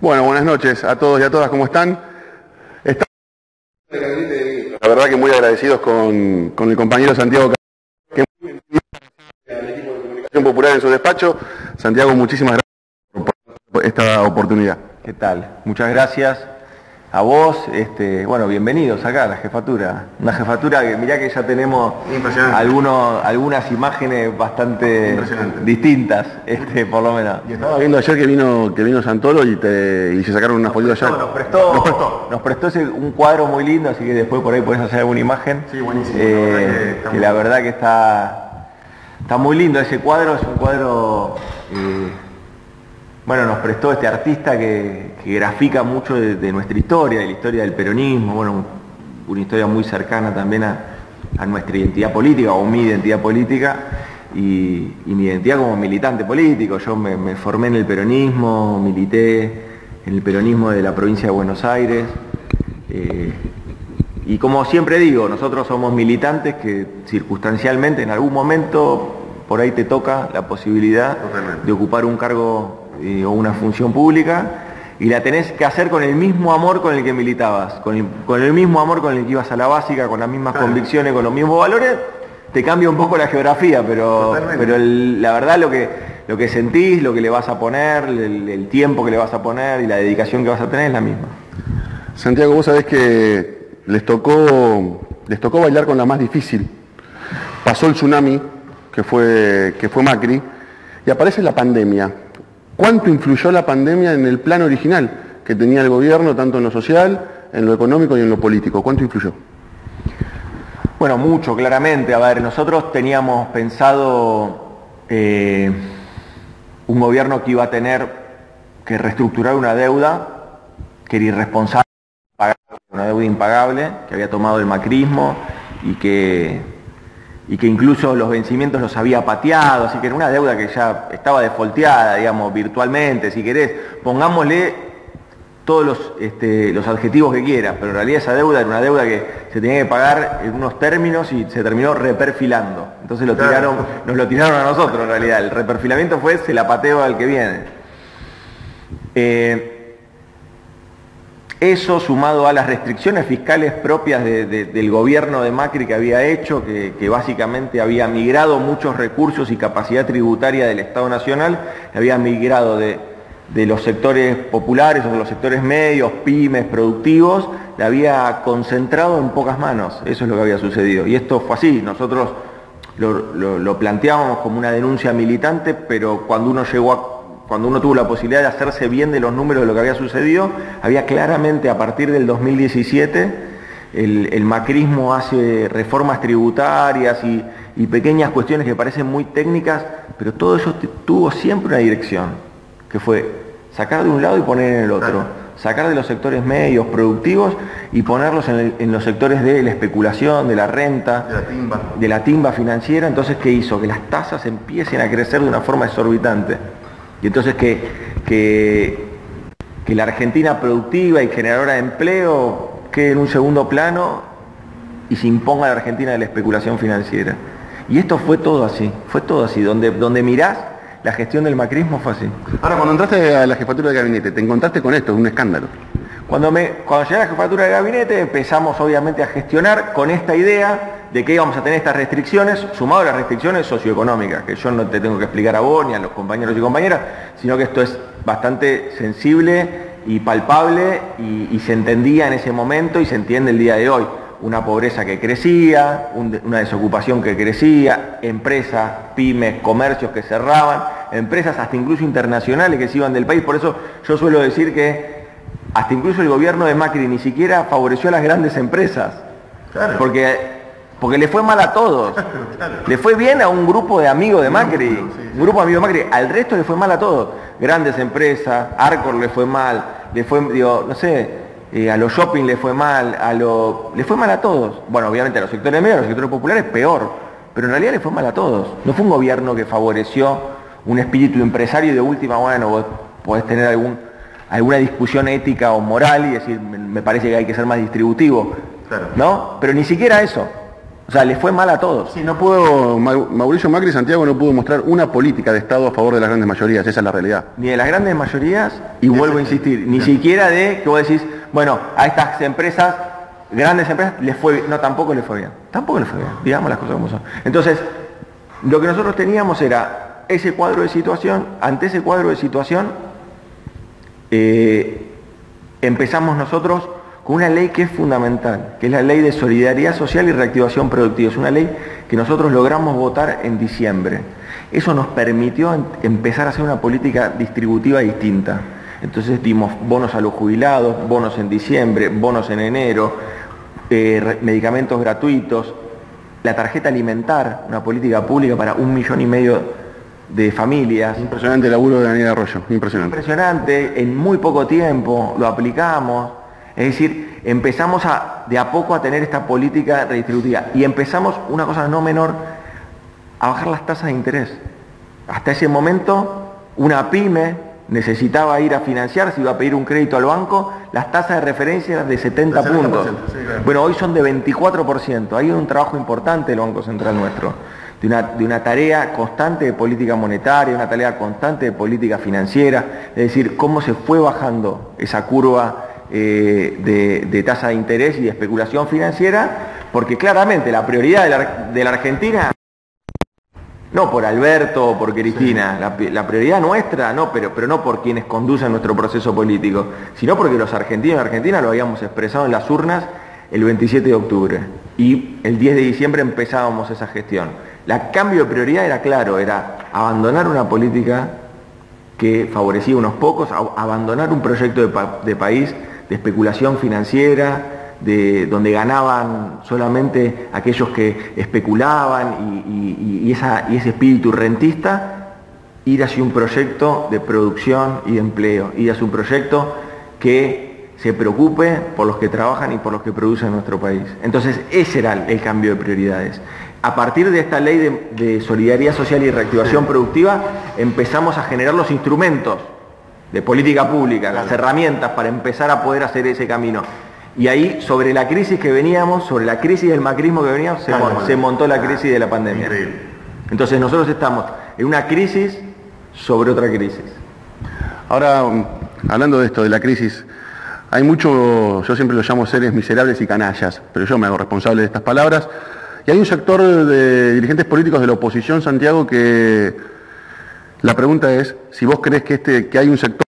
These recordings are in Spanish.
Bueno, buenas noches a todos y a todas, ¿cómo están? Estamos... La verdad que muy agradecidos con, el compañero Santiago que al equipo de comunicación popular en su despacho. Santiago, muchísimas gracias por esta oportunidad. ¿Qué tal? Muchas gracias a vos, este, bueno, bienvenidos acá a la jefatura. Una jefatura que mirá que ya tenemos algunos, algunas imágenes bastante distintas, este, por lo menos. Y estaba viendo ayer que vino, que vino Santoro y, te, y se sacaron unas fotos allá. Nos prestó, nos prestó, nos prestó ese, un cuadro muy lindo, así que después por ahí podés hacer alguna imagen. Sí, buenísimo. Eh, que, la verdad que está, está muy lindo ese cuadro, es un cuadro. Eh, bueno, nos prestó este artista que, grafica mucho de, nuestra historia, de la historia del peronismo, bueno, una historia muy cercana también a, nuestra identidad política o mi identidad política y, mi identidad como militante político. Yo me, formé en el peronismo, milité en el peronismo de la provincia de Buenos Aires. Eh, y como siempre digo, nosotros somos militantes que circunstancialmente en algún momento por ahí te toca la posibilidad de ocupar un cargo o una función pública y la tenés que hacer con el mismo amor con el que militabas, con el, mismo amor con el que ibas a la básica, con las mismas convicciones, con los mismos valores, te cambia un poco la geografía, pero, pero la verdad lo que, lo que sentís, lo que le vas a poner, el, tiempo que le vas a poner y la dedicación que vas a tener es la misma. Santiago, vos sabés que les tocó, les tocó bailar con la más difícil. Pasó el tsunami, que fue, que fue Macri, y aparece la pandemia. ¿Cuánto influyó la pandemia en el plan original que tenía el gobierno, tanto en lo social, en lo económico y en lo político? ¿Cuánto influyó? Bueno, mucho, claramente. A ver, nosotros teníamos pensado eh, un gobierno que iba a tener que reestructurar una deuda que era irresponsable, una deuda impagable, que había tomado el macrismo y que y que incluso los vencimientos los había pateado, así que era una deuda que ya estaba defolteada, digamos, virtualmente, si querés, pongámosle todos los, este, los adjetivos que quieras, pero en realidad esa deuda era una deuda que se tenía que pagar en unos términos y se terminó reperfilando. Entonces lo tiraron, nos lo tiraron a nosotros en realidad. El reperfilamiento fue se la pateo al que viene. Eh, eso sumado a las restricciones fiscales propias del gobierno de Macri que había hecho, que, básicamente había migrado muchos recursos y capacidad tributaria del Estado Nacional, había migrado de, los sectores populares o de los sectores medios, pymes, productivos, la había concentrado en pocas manos. Eso es lo que había sucedido. Y esto fue así. Nosotros lo, lo planteábamos como una denuncia militante, pero cuando uno llegó a cuando uno tuvo la posibilidad de hacerse bien de los números de lo que había sucedido, había claramente a partir del 2017 el, macrismo hace reformas tributarias y, pequeñas cuestiones que parecen muy técnicas, pero todo eso tuvo siempre una dirección, que fue sacar de un lado y poner en el otro. Sacar de los sectores medios, productivos, y ponerlos en, en, los sectores de la especulación, de la renta, de la, timba. de la timba financiera. Entonces, ¿qué hizo? Que las tasas empiecen a crecer de una forma exorbitante. Y entonces que, que, la Argentina productiva y generadora de empleo quede en un segundo plano y se imponga la Argentina de la especulación financiera. Y esto fue todo así, fue todo así. Donde, donde mirás, la gestión del macrismo fue así. Ahora, cuando entraste a la jefatura de gabinete, te encontraste con esto, es un escándalo. Cuando, me, cuando llegué a la jefatura de gabinete empezamos obviamente a gestionar con esta idea de que íbamos a tener estas restricciones, sumado a las restricciones socioeconómicas, que yo no te tengo que explicar a vos ni a los compañeros y compañeras, sino que esto es bastante sensible y palpable y, se entendía en ese momento y se entiende el día de hoy. Una pobreza que crecía, una desocupación que crecía, empresas, pymes, comercios que cerraban, empresas hasta incluso internacionales que se iban del país. Por eso yo suelo decir que hasta incluso el gobierno de Macri ni siquiera favoreció a las grandes empresas. Porque, porque le fue mal a todos. Le fue bien a un grupo de amigos de Macri. Un grupo de amigos de Macri. Al resto le fue mal a todos. Grandes empresas, Arcor le fue mal, le fue, digo, no sé, eh, a los shopping le fue mal, a lo, le fue mal a todos. Bueno, obviamente a los sectores medios, a los sectores populares, peor. Pero en realidad le fue mal a todos. No fue un gobierno que favoreció un espíritu empresario y de última, bueno, vos podés tener algún alguna discusión ética o moral y decir, me parece que hay que ser más distributivo. ¿No? Pero ni siquiera eso. O sea, le fue mal a todos. Sí, no pudo, Mauricio Macri Santiago no pudo mostrar una política de Estado a favor de las grandes mayorías, esa es la realidad. Ni de las grandes mayorías, y vuelvo a insistir, ni siquiera de que vos decís, bueno, a estas empresas, grandes empresas, les fue no, tampoco les fue bien. Tampoco les fue bien, digamos las cosas como son. Entonces, lo que nosotros teníamos era ese cuadro de situación, ante ese cuadro de situación, eh, empezamos nosotros con una ley que es fundamental, que es la ley de solidaridad social y reactivación productiva. Es una ley que nosotros logramos votar en diciembre. Eso nos permitió empezar a hacer una política distributiva distinta. Entonces dimos bonos a los jubilados, bonos en diciembre, bonos en enero, eh, medicamentos gratuitos, la tarjeta alimentar, una política pública para un millón y medio de familias. Impresionante el laburo de Daniel Arroyo, impresionante. Impresionante, en muy poco tiempo lo aplicamos. Es decir, empezamos a, de a poco a tener esta política redistributiva y empezamos, una cosa no menor, a bajar las tasas de interés. Hasta ese momento, una pyme necesitaba ir a financiar, si iba a pedir un crédito al banco, las tasas de referencia eran de 70 puntos. Bueno, hoy son de 24%. Hay un trabajo importante del Banco Central nuestro, de una, de una tarea constante de política monetaria, una tarea constante de política financiera, es decir, cómo se fue bajando esa curva eh, de, tasa de interés y de especulación financiera, porque claramente la prioridad de la, Argentina, no por Alberto o por Cristina, la, prioridad nuestra, no, pero, pero no por quienes conducen nuestro proceso político, sino porque los argentinos y argentinas lo habíamos expresado en las urnas el 27 de octubre y el 10 de diciembre empezábamos esa gestión. La cambio de prioridad era claro, era abandonar una política que favorecía a unos pocos, abandonar un proyecto de país de especulación financiera, de, donde ganaban solamente aquellos que especulaban y, ese espíritu rentista, ir hacia un proyecto de producción y de empleo, ir hacia un proyecto que se preocupe por los que trabajan y por los que producen en nuestro país. Entonces, ese era el cambio de prioridades. A partir de esta ley de, de solidaridad social y reactivación productiva, empezamos a generar los instrumentos de política pública, las herramientas para empezar a poder hacer ese camino. Y ahí, sobre la crisis que veníamos, sobre la crisis del macrismo que veníamos, se, montó la crisis de la pandemia. Entonces nosotros estamos en una crisis sobre otra crisis. Ahora, hablando de esto, de la crisis, hay mucho, yo siempre lo llamo seres miserables y canallas, pero yo me hago responsable de estas palabras. Y hay un sector de dirigentes políticos de la oposición, Santiago, que la pregunta es si vos crees que, este, que hay un sector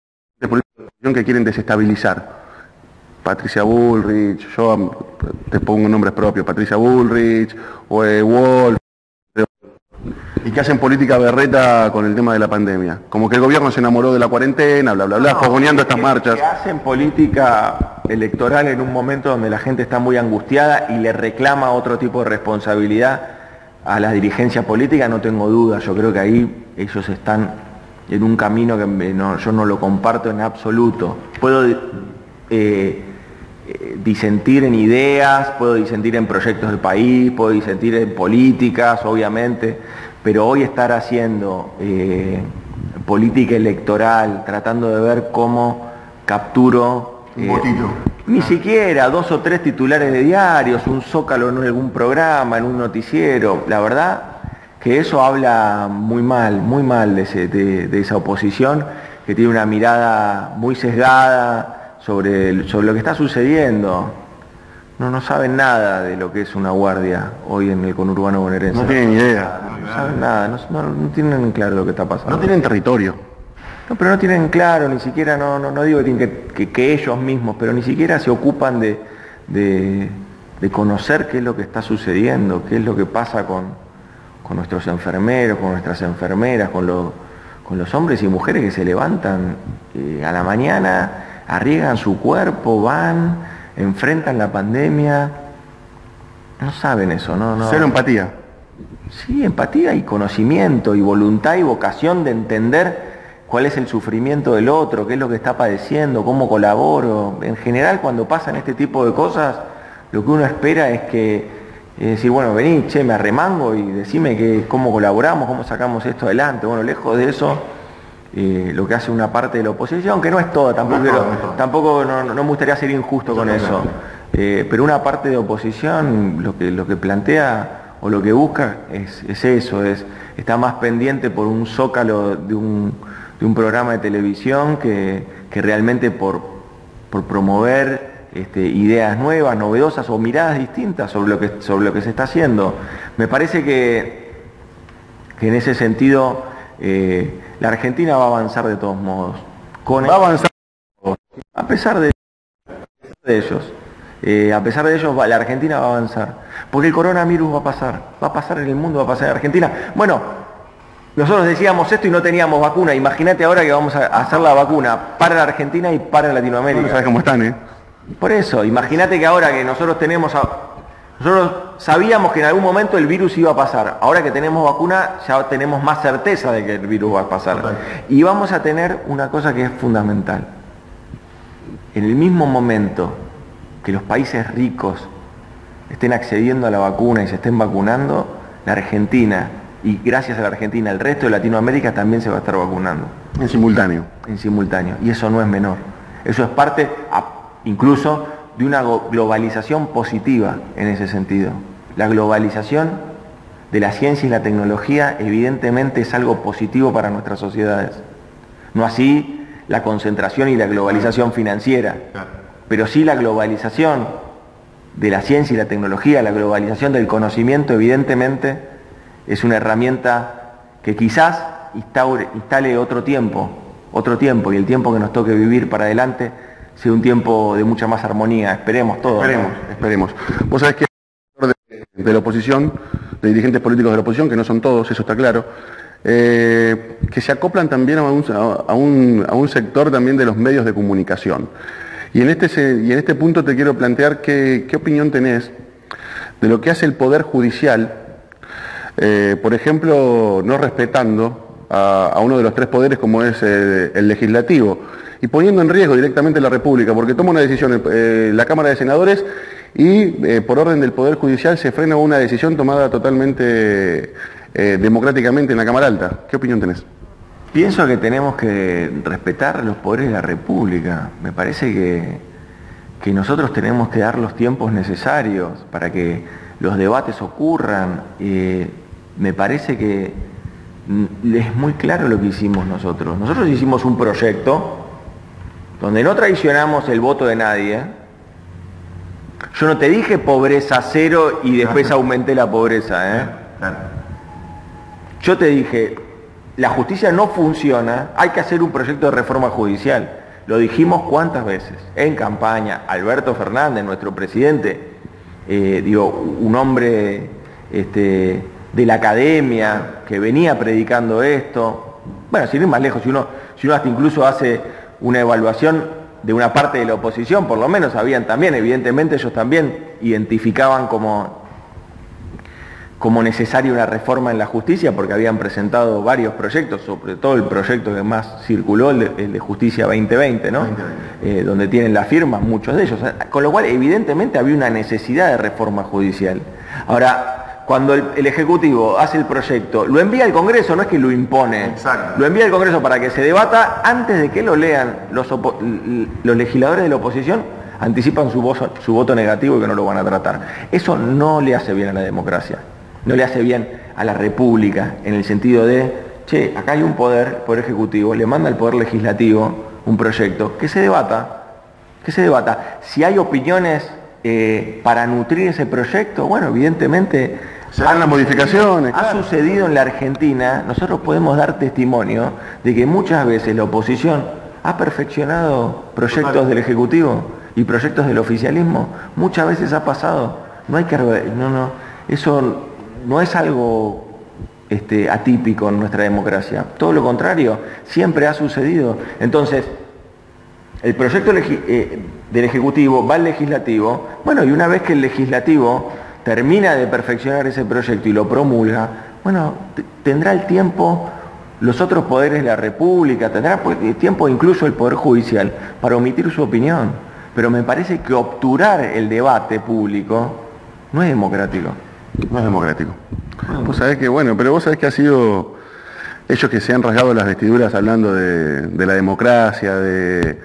de política que quieren desestabilizar. Patricia Bullrich, yo te pongo nombres propios, Patricia Bullrich, o eh, Wolf, y que hacen política berreta con el tema de la pandemia. Como que el gobierno se enamoró de la cuarentena, bla, bla, bla, fogoneando estas marchas. Que hacen política electoral en un momento donde la gente está muy angustiada y le reclama otro tipo de responsabilidad a la dirigencia política, no tengo duda. Yo creo que ahí ellos están en un camino que yo no lo comparto en absoluto. Puedo eh, eh, disentir en ideas, puedo disentir en proyectos del país, puedo disentir en políticas, obviamente, pero hoy estar haciendo eh, política electoral, tratando de ver cómo capturo... Un ni siquiera dos o tres titulares de diarios, un zócalo en algún programa, en un noticiero. La verdad que eso habla muy mal, muy mal de, esa oposición, que tiene una mirada muy sesgada sobre, sobre lo que está sucediendo. No, no saben nada de lo que es una guardia hoy en el conurbano bonaerense. No tienen idea. No, saben nada, no, no tienen claro lo que está pasando. No tienen territorio. No, pero no tienen claro, ni siquiera, no, no, digo que, que, ellos mismos, pero ni siquiera se ocupan de, de, conocer qué es lo que está sucediendo, qué es lo que pasa con, con nuestros enfermeros, con nuestras enfermeras, con, con los hombres y mujeres que se levantan eh, a la mañana, arriesgan su cuerpo, van, enfrentan la pandemia. No saben eso, ¿no? no Cero empatía. Sí, empatía y conocimiento y voluntad y vocación de entender cuál es el sufrimiento del otro, qué es lo que está padeciendo, cómo colaboro. En general, cuando pasan este tipo de cosas, lo que uno espera es que es decir, bueno, vení, che, me arremango y decime que, cómo colaboramos, cómo sacamos esto adelante. Bueno, lejos de eso, eh, lo que hace una parte de la oposición, que no es toda, tampoco, no, tampoco no, me gustaría ser injusto con eso. Eh, pero una parte de oposición lo que, lo que plantea o lo que busca es, eso, es, está más pendiente por un zócalo de un, programa de televisión que, realmente por, por promover este, ideas nuevas, novedosas o miradas distintas sobre lo, que, sobre lo que se está haciendo. Me parece que, que en ese sentido eh, la Argentina va a avanzar de todos modos. va a avanzar a pesar de, ellos. Eh, a pesar de ellos, la Argentina va a avanzar. Porque el coronavirus va a pasar. Va a pasar en el mundo, va a pasar en Argentina. Bueno, nosotros decíamos esto y no teníamos vacuna. Imagínate ahora que vamos a hacer la vacuna para la Argentina y para Latinoamérica. sabes cómo están, ¿eh? Por eso, imagínate que ahora que nosotros tenemos... Nosotros sabíamos que en algún momento el virus iba a pasar. Ahora que tenemos vacuna ya tenemos más certeza de que el virus va a pasar. Y vamos a tener una cosa que es fundamental. En el mismo momento que los países ricos estén accediendo a la vacuna y se estén vacunando, la Argentina, y gracias a la Argentina, el resto de Latinoamérica también se va a estar vacunando. En simultáneo. En simultáneo. Y eso no es menor. Eso es parte incluso de una globalización positiva en ese sentido. La globalización de la ciencia y la tecnología evidentemente es algo positivo para nuestras sociedades. No así la concentración y la globalización financiera, pero sí la globalización de la ciencia y la tecnología, la globalización del conocimiento evidentemente es una herramienta que quizás instale otro tiempo, otro tiempo y el tiempo que nos toque vivir para adelante sea un tiempo de mucha más armonía. Esperemos todos. Esperemos, esperemos. Vos sabés que de la oposición, de dirigentes políticos de la oposición, que no son todos, eso está claro, eh, que se acoplan también a un, sector también de los medios de comunicación. Y en este, y en este punto te quiero plantear qué, opinión tenés de lo que hace el Poder Judicial, eh, por ejemplo, no respetando a, uno de los tres poderes como es el legislativo y poniendo en riesgo directamente la República, porque toma una decisión eh, la Cámara de Senadores y eh, por orden del Poder Judicial se frena una decisión tomada totalmente eh, democráticamente en la Cámara Alta. ¿Qué opinión tenés? Pienso que tenemos que respetar los poderes de la República. Me parece que, que nosotros tenemos que dar los tiempos necesarios para que los debates ocurran. me parece que mm, es muy claro lo que hicimos nosotros. Nosotros hicimos un proyecto donde no traicionamos el voto de nadie, yo no te dije pobreza cero y después aumenté la pobreza. ¿eh? Yo te dije, la justicia no funciona, hay que hacer un proyecto de reforma judicial. Lo dijimos cuántas veces, en campaña, Alberto Fernández, nuestro presidente, eh, digo, un hombre este, de la academia que venía predicando esto. Bueno, sin ir más lejos, si uno, si uno hasta incluso hace una evaluación de una parte de la oposición, por lo menos habían también, evidentemente ellos también identificaban como, como necesaria una reforma en la justicia porque habían presentado varios proyectos, sobre todo el proyecto que más circuló, el de, Justicia 2020, ¿no? Eh, donde tienen la firma muchos de ellos. Con lo cual, evidentemente había una necesidad de reforma judicial. Ahora, cuando el, Ejecutivo hace el proyecto, lo envía al Congreso, no es que lo impone, lo envía al Congreso para que se debata antes de que lo lean los, legisladores de la oposición, anticipan su, voto negativo y que no lo van a tratar. Eso no le hace bien a la democracia, no le hace bien a la República, en el sentido de, che, acá hay un poder, poder ejecutivo, le manda al poder legislativo un proyecto, que se debata, que se debata. Si hay opiniones eh, para nutrir ese proyecto, bueno, evidentemente dan las modificaciones. Ha sucedido en la Argentina, nosotros podemos dar testimonio de que muchas veces la oposición ha perfeccionado proyectos del Ejecutivo y proyectos del oficialismo. Muchas veces ha pasado. No hay que no, no, eso no es algo este, atípico en nuestra democracia. Todo lo contrario, siempre ha sucedido. Entonces, el proyecto eh, del Ejecutivo va al Legislativo, bueno, y una vez que el Legislativo termina de perfeccionar ese proyecto y lo promulga, bueno, tendrá el tiempo los otros poderes de la República, tendrá pues, tiempo incluso el Poder Judicial para omitir su opinión. Pero me parece que obturar el debate público no es democrático. No es democrático. Vos sabés que, bueno, pero vos sabés que ha sido ellos que se han rasgado las vestiduras hablando de, la democracia, de,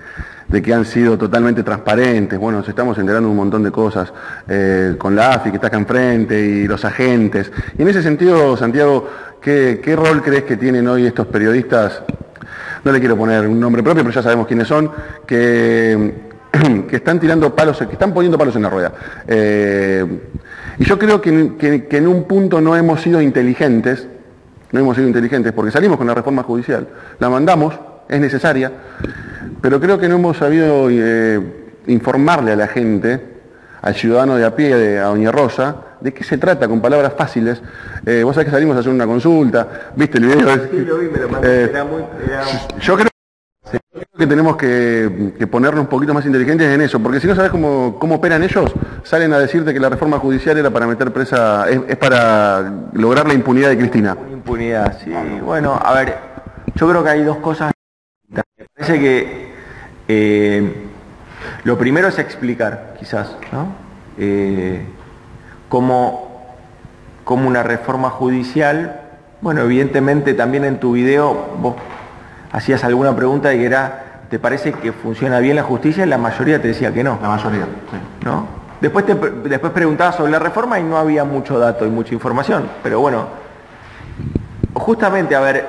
de que han sido totalmente transparentes. Bueno, nos estamos enterando un montón de cosas eh, con la AFI que está acá enfrente y los agentes. Y en ese sentido, Santiago, ¿qué, ¿qué, rol crees que tienen hoy estos periodistas? No le quiero poner un nombre propio, pero ya sabemos quiénes son, que, que están tirando palos, que están poniendo palos en la rueda. Eh, y yo creo que, que en un punto no hemos sido inteligentes, no hemos sido inteligentes, porque salimos con la reforma judicial, la mandamos, es necesaria, pero creo que no hemos sabido eh, informarle a la gente, al ciudadano de a pie, de, a Doña Rosa, de qué se trata con palabras fáciles. Eh, vos sabés que salimos a hacer una consulta, viste el video. Sí, lo vi, me lo mandé, Eh, era muy... era- Yo creo que tenemos que, que ponernos un poquito más inteligentes en eso, porque si no sabes cómo, cómo operan ellos, salen a decirte que la reforma judicial era para meter presa, es, es para lograr la impunidad de Cristina. Impunidad, sí. Bueno, a ver, yo creo que hay dos cosas. Me parece que eh, lo primero es explicar, quizás, ¿no? Eh, cómo, cómo una reforma judicial, bueno, evidentemente también en tu video vos hacías alguna pregunta y era, ¿te parece que funciona bien la justicia? Y la mayoría te decía que no. La mayoría. ¿no? Después, te, después preguntabas sobre la reforma y no había mucho dato y mucha información. Pero bueno, justamente, a ver,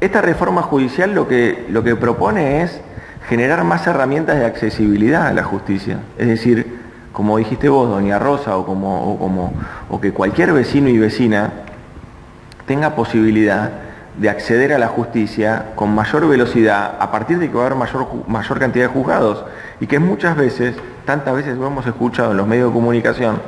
esta reforma judicial lo que, lo que propone es generar más herramientas de accesibilidad a la justicia. Es decir, como dijiste vos, doña Rosa, o, como, o, que cualquier vecino y vecina tenga posibilidad de acceder a la justicia con mayor velocidad a partir de que va a haber mayor, mayor cantidad de juzgados y que muchas veces, tantas veces lo hemos escuchado en los medios de comunicación,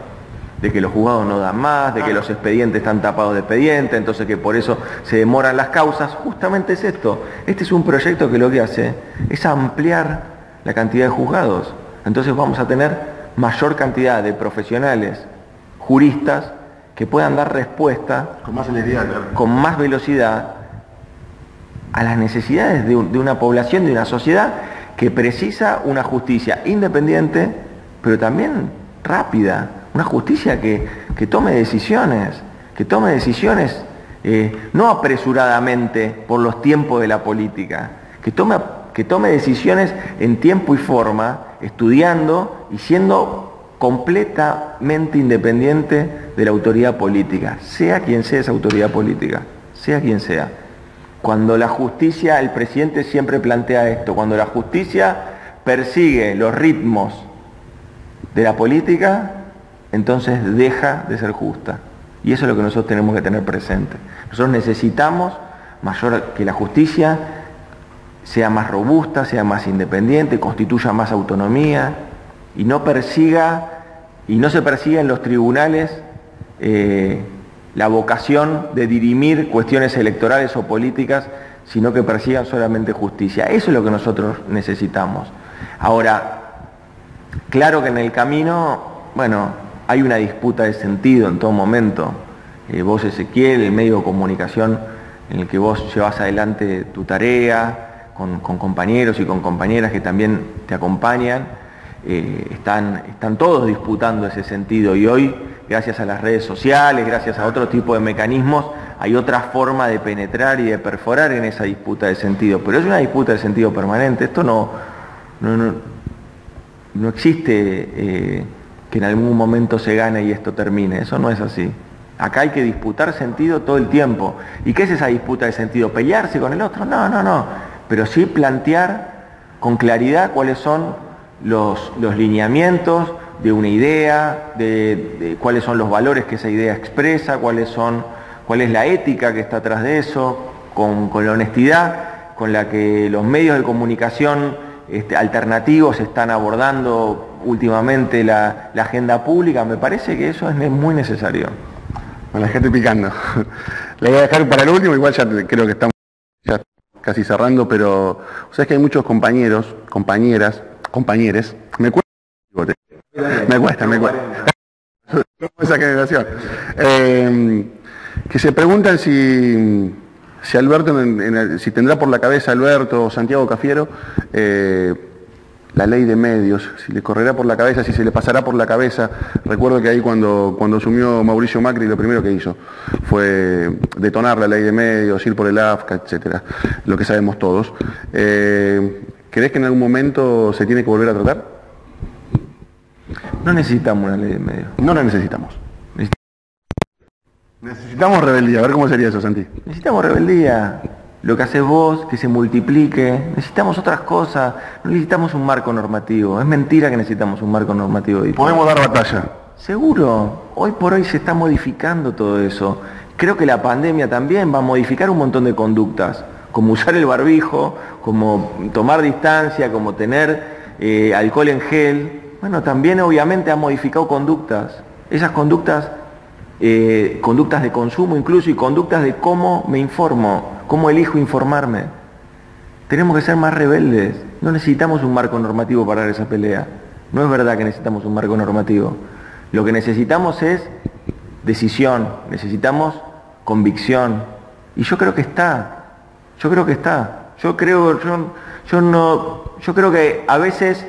de que los juzgados no dan más, de que los expedientes están tapados de expediente, entonces que por eso se demoran las causas, justamente es esto. Este es un proyecto que lo que hace es ampliar la cantidad de juzgados. Entonces vamos a tener mayor cantidad de profesionales, juristas, que puedan dar respuesta Con más celeridad, claro. con más velocidad a las necesidades de, un- de una población, de una sociedad que precisa una justicia independiente, pero también rápida, una justicia que, que tome decisiones, que tome decisiones eh, no apresuradamente por los tiempos de la política, que tome, que tome decisiones en tiempo y forma, estudiando y siendo completamente independiente de la autoridad política, sea quien sea esa autoridad política, sea quien sea. Cuando la justicia, el presidente siempre plantea esto, cuando la justicia persigue los ritmos de la política, entonces deja de ser justa. Y eso es lo que nosotros tenemos que tener presente. Nosotros necesitamos mayor que la justicia sea más robusta, sea más independiente, constituya más autonomía y no persiga y no se persiga en los tribunales eh, la vocación de dirimir cuestiones electorales o políticas, sino que persigan solamente justicia. Eso es lo que nosotros necesitamos. Ahora, claro que en el camino, bueno, hay una disputa de sentido en todo momento. Eh, vos, Ezequiel, el medio de comunicación en el que vos llevas adelante tu tarea, con, compañeros y con compañeras que también te acompañan, eh, están, están todos disputando ese sentido. Y hoy, gracias a las redes sociales, gracias a otro tipo de mecanismos, hay otra forma de penetrar y de perforar en esa disputa de sentido, pero es una disputa de sentido permanente, esto no, no, no, no existe eh, que en algún momento se gane y esto termine, eso no es así. Acá hay que disputar sentido todo el tiempo. ¿Y qué es esa disputa de sentido? ¿Pelearse con el otro? No, no, no. Pero sí plantear con claridad cuáles son los, los lineamientos de una idea, de, cuáles son los valores que esa idea expresa, cuáles son, cuál es la ética que está atrás de eso, con, con la honestidad con la que los medios de comunicación este, alternativos están abordando últimamente la, agenda pública, me parece que eso es muy necesario. Con la gente picando. La voy a dejar para el último, igual ya creo que estamos ya casi cerrando, pero sabes que hay muchos compañeros, compañeras, compañeres, me cuesta, me cuesta, me cuesta. Esa generación. Eh, que se preguntan si, si Alberto, si tendrá por la cabeza Alberto o Santiago Cafiero eh, la ley de medios, si le correrá por la cabeza, si se le pasará por la cabeza. Recuerdo que ahí cuando, cuando asumió Mauricio Macri lo primero que hizo fue detonar la ley de medios, ir por el AFCA, etcétera, lo que sabemos todos. Eh, ¿Crees que en algún momento se tiene que volver a tratar? No necesitamos una ley de medios. No la necesitamos. Necesitamos rebeldía. A ver cómo sería eso, Santi. Necesitamos rebeldía. Lo que haces vos, que se multiplique. Necesitamos otras cosas. No necesitamos un marco normativo. Es mentira que necesitamos un marco normativo. Podemos dar batalla. Seguro. Hoy por hoy se está modificando todo eso. Creo que la pandemia también va a modificar un montón de conductas, como usar el barbijo, como tomar distancia, como tener eh, alcohol en gel. Bueno, también obviamente ha modificado conductas. Esas conductas, eh, conductas de consumo incluso y conductas de cómo me informo, cómo elijo informarme. Tenemos que ser más rebeldes. No necesitamos un marco normativo para dar esa pelea. No es verdad que necesitamos un marco normativo. Lo que necesitamos es decisión, necesitamos convicción. Y yo creo que está, yo creo que está. Yo creo, yo, no, yo creo que a veces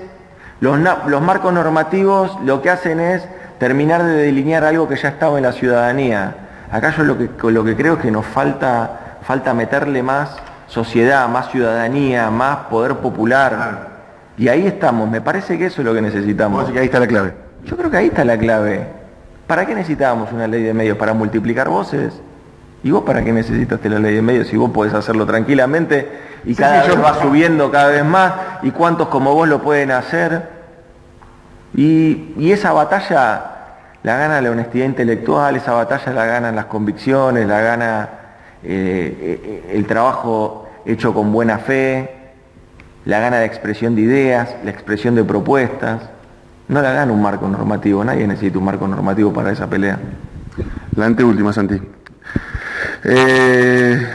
los, los marcos normativos lo que hacen es terminar de delinear algo que ya estaba en la ciudadanía. Acá yo lo que, lo que creo es que nos falta, falta meterle más sociedad, más ciudadanía, más poder popular. Y ahí estamos, me parece que eso es lo que necesitamos. que ahí está la clave. Yo creo que ahí está la clave. ¿Para qué necesitábamos una ley de medios? ¿Para multiplicar voces? ¿Y vos para qué necesitaste la ley de medios si vos podés hacerlo tranquilamente y cada vez va subiendo cada vez más y cuántos como vos lo pueden hacer? Y, esa batalla la gana la honestidad intelectual, esa batalla la ganan las convicciones, la gana eh, el trabajo hecho con buena fe, la gana de expresión de ideas, la expresión de propuestas. No la gana un marco normativo, nadie necesita un marco normativo para esa pelea. La anteúltima, Santi. Eh,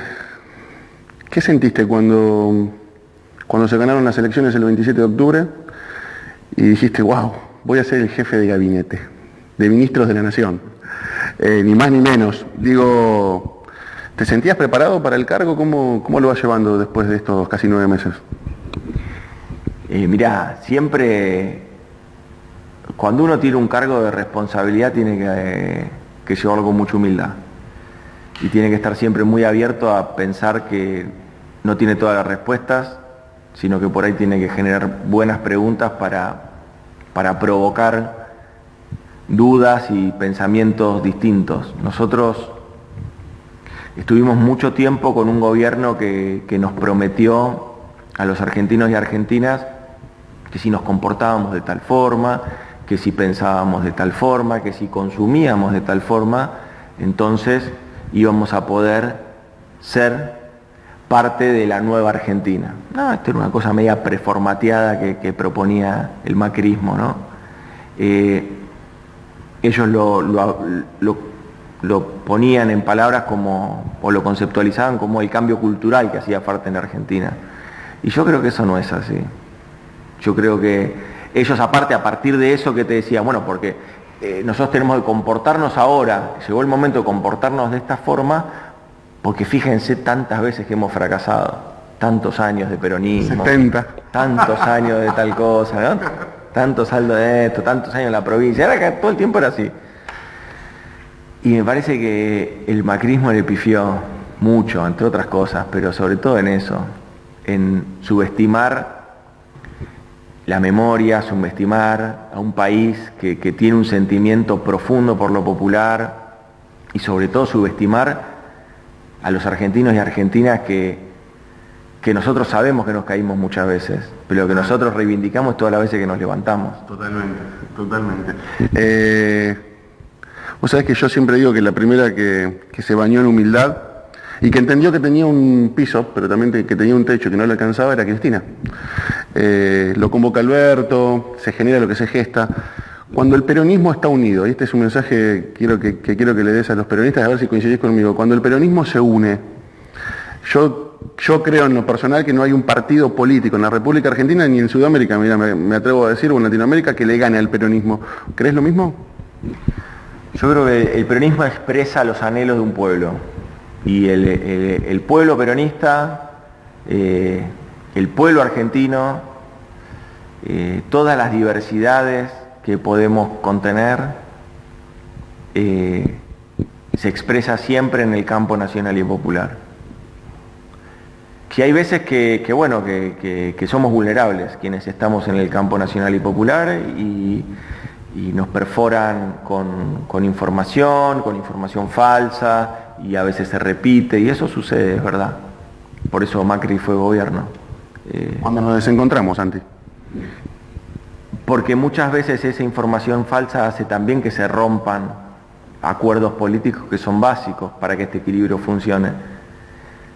¿Qué sentiste cuando, cuando se ganaron las elecciones el 27 de octubre y dijiste, wow, voy a ser el jefe de gabinete, de ministros de la Nación? Eh, ni más ni menos. Digo, ¿te sentías preparado para el cargo? ¿Cómo, cómo lo vas llevando después de estos casi nueve meses? Eh, mirá, siempre cuando uno tiene un cargo de responsabilidad tiene que, llevarlo con mucha humildad y tiene que estar siempre muy abierto a pensar que no tiene todas las respuestas, sino que por ahí tiene que generar buenas preguntas para, para provocar dudas y pensamientos distintos. Nosotros estuvimos mucho tiempo con un gobierno que, que nos prometió a los argentinos y argentinas que si nos comportábamos de tal forma, que si pensábamos de tal forma, que si consumíamos de tal forma, entonces íbamos a poder ser parte de la nueva Argentina. No, esto era una cosa media preformateada que, proponía el macrismo, ¿no? Eh, ellos lo, lo, ponían en palabras como, o lo conceptualizaban como el cambio cultural que hacía falta en Argentina. Y yo creo que eso no es así. Yo creo que ellos aparte a partir de eso que te decía, bueno, porque eh, nosotros tenemos que comportarnos ahora, llegó el momento de comportarnos de esta forma, porque fíjense tantas veces que hemos fracasado, tantos años de peronismo, 70. tantos años de tal cosa, ¿no? tanto saldo de esto, tantos años en la provincia, ahora que todo el tiempo era así. Y me parece que el macrismo le pifió mucho, entre otras cosas, pero sobre todo en eso, en subestimar la memoria, subestimar a un país que, tiene un sentimiento profundo por lo popular y sobre todo subestimar a los argentinos y argentinas que, que nosotros sabemos que nos caímos muchas veces, pero que nosotros reivindicamos todas las veces que nos levantamos. Totalmente, totalmente. Eh, vos sabés que yo siempre digo que la primera que, se bañó en humildad y que entendió que tenía un piso, pero también que tenía un techo que no le alcanzaba, era Cristina. Eh, lo convoca Alberto, se genera lo que se gesta. Cuando el peronismo está unido, y este es un mensaje quiero que, quiero que le des a los peronistas, a ver si coincidís conmigo, cuando el peronismo se une, yo, yo creo en lo personal que no hay un partido político en la República Argentina ni en Sudamérica, mira, me, atrevo a decir, o en Latinoamérica, que le gane al peronismo. ¿Crees lo mismo? Yo creo que el peronismo expresa los anhelos de un pueblo y el, pueblo peronista, eh, el pueblo argentino, eh, todas las diversidades que podemos contener, eh, se expresa siempre en el campo nacional y popular. que hay veces que, bueno, que, somos vulnerables quienes estamos en el campo nacional y popular y, nos perforan con, información, con información falsa y a veces se repite y eso sucede, es verdad. Por eso Macri fue gobierno. Eh, ¿Cuándo nos desencontramos, Santi? Porque muchas veces esa información falsa hace también que se rompan acuerdos políticos que son básicos para que este equilibrio funcione.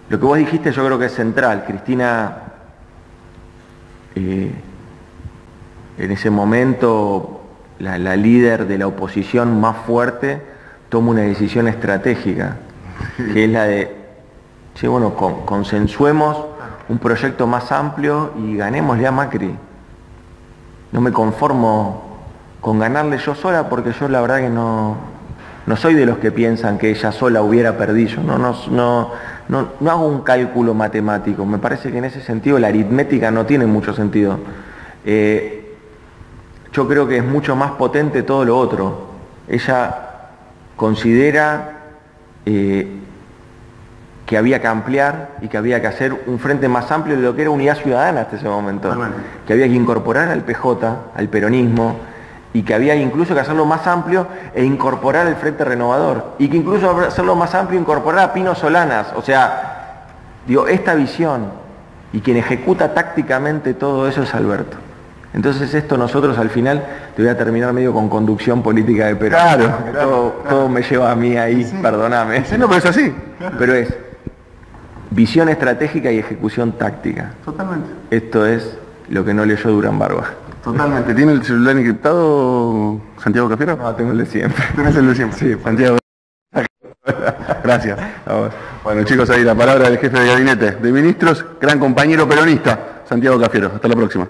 Lo que vos dijiste yo creo que es central. Cristina, eh, en ese momento, la, líder de la oposición más fuerte, toma una decisión estratégica, que es la de, che, bueno, consensuemos un proyecto más amplio y ganémosle a Macri. No me conformo con ganarle yo sola porque yo la verdad que no, no soy de los que piensan que ella sola hubiera perdido. No, no, no, no, hago un cálculo matemático. Me parece que en ese sentido la aritmética no tiene mucho sentido. Eh, yo creo que es mucho más potente todo lo otro. Ella considera eh, que había que ampliar y que había que hacer un frente más amplio de lo que era unidad ciudadana hasta ese momento. Que había que incorporar al PJ, al peronismo, y que había incluso que hacerlo más amplio e incorporar el Frente Renovador, y que incluso hacerlo más amplio incorporar a Pino Solanas. O sea, digo, esta visión y quien ejecuta tácticamente todo eso es Alberto. Entonces esto nosotros al final, te voy a terminar medio con conducción política de Perú. Claro, todo, me lleva a mí ahí, perdóname. Sí, no, pero es así. Pero es visión estratégica y ejecución táctica. Totalmente. Esto es lo que no leyó Durán Barba. Totalmente. ¿Tiene el celular encriptado Santiago Cafiero? No, tengo el de siempre. ¿Tienes el de siempre? Sí, Santiago. Gracias. Bueno chicos, ahí la palabra del jefe de gabinete de ministros, gran compañero peronista, Santiago Cafiero. Hasta la próxima.